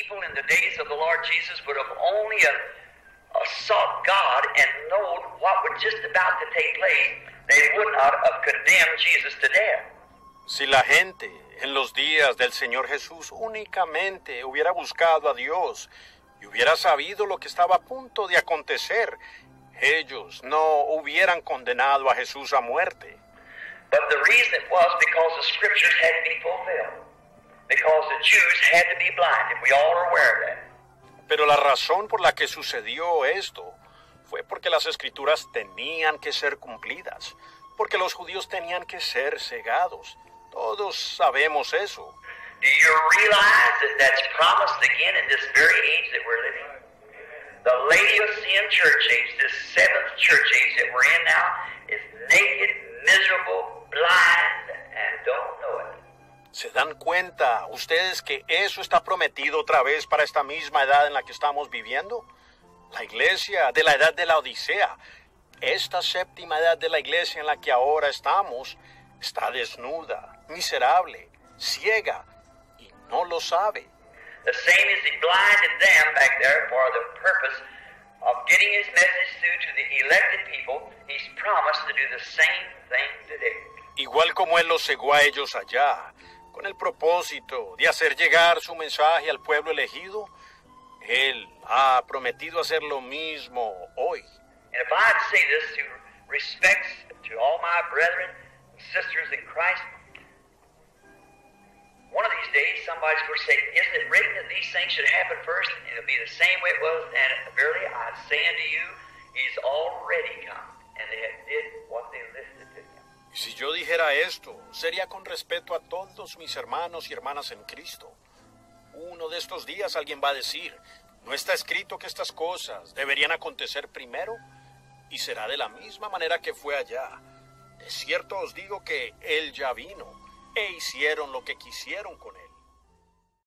people in the days of the Lord Jesus would have only uh, uh, sought God and known what was just about to take place, they would not have condemned Jesus to death. Si la gente en los días del Señor Jesús únicamente hubiera buscado a Dios y hubiera sabido lo que estaba a punto de acontecer, ellos no hubieran condenado a Jesús a muerte. But the reason was because the scriptures had to be fulfilled. Pero la razón por la que sucedió esto fue porque las escrituras tenían que ser cumplidas, porque los judíos tenían que ser cegados. Todos sabemos eso. Do you realize that that's promised again in this very age that we're living? The Laodicean church age, this seventh church age that we're in now, ¿Se dan cuenta ustedes que eso está prometido otra vez para esta misma edad en la que estamos viviendo? La iglesia de la edad de la Odisea, esta séptima edad de la iglesia en la que ahora estamos, está desnuda, miserable, ciega y no lo sabe. The same as he blinded them back there for the purpose of getting his message through to the elected people, he's promised to do the same thing today. Igual como Él los cegó a ellos allá, con el propósito de hacer llegar su mensaje al pueblo elegido, Él ha prometido hacer lo mismo hoy. One of these days somebody's going to say, Isn't it written that these things should happen first? And it'll be the same way it was. And verily I say unto you, He's already come. And they did what they listed to him. Si yo dijera esto, sería con respeto a todos mis hermanos y hermanas en Cristo. Uno de estos días alguien va a decir, ¿no está escrito que estas cosas deberían acontecer primero? Y será de la misma manera que fue allá. De cierto os digo que Él ya vino e hicieron lo que quisieron con Él.